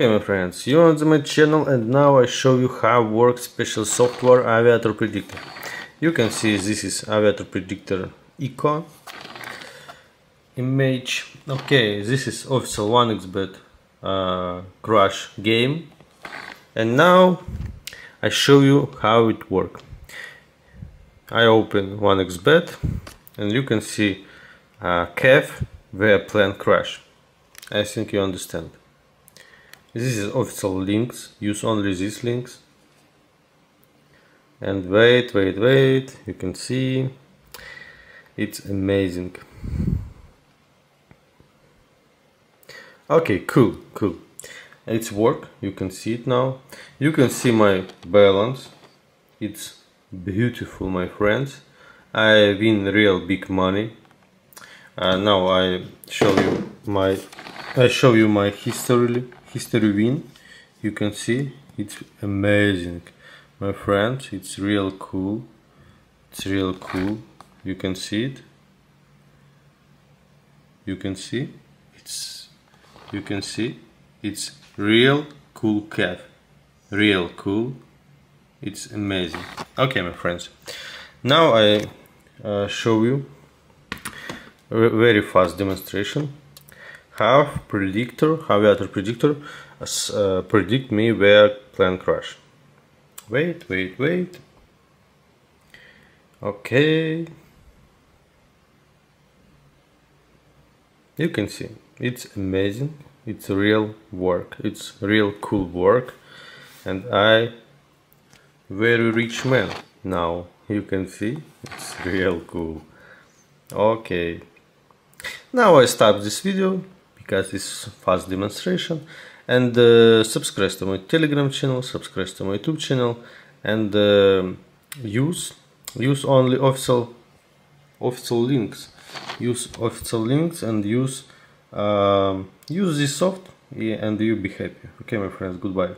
Okay my friends, you're on my channel and now I show you how works special software Aviator Predictor. You can see this is Aviator Predictor icon image. Okay, this is official 1xbet uh, crash game and now I show you how it works. I open 1xbet and you can see uh, CAF where plan crash. I think you understand. This is official links, use only these links. And wait, wait, wait, you can see, it's amazing. Okay, cool, cool. It's work, you can see it now. You can see my balance. It's beautiful, my friends. I win real big money. Uh, now I show you my I show you my history history win. You can see it's amazing. My friends it's real cool. It's real cool. You can see it. You can see it's you can see it's real cool cat. Real cool. It's amazing. Okay my friends. Now I uh, show you a very fast demonstration have predictor, Aviator predictor uh, predict me where plan crash. Wait, wait, wait. Okay. You can see, it's amazing. It's real work. It's real cool work. And I very rich man now. You can see, it's real cool. Okay. Now I stop this video because it's fast demonstration. And uh, subscribe to my telegram channel subscribe to my youtube channel. And uh, use use only official official links. Use official links and use um, use this soft and you'll be happy. Okay my friends goodbye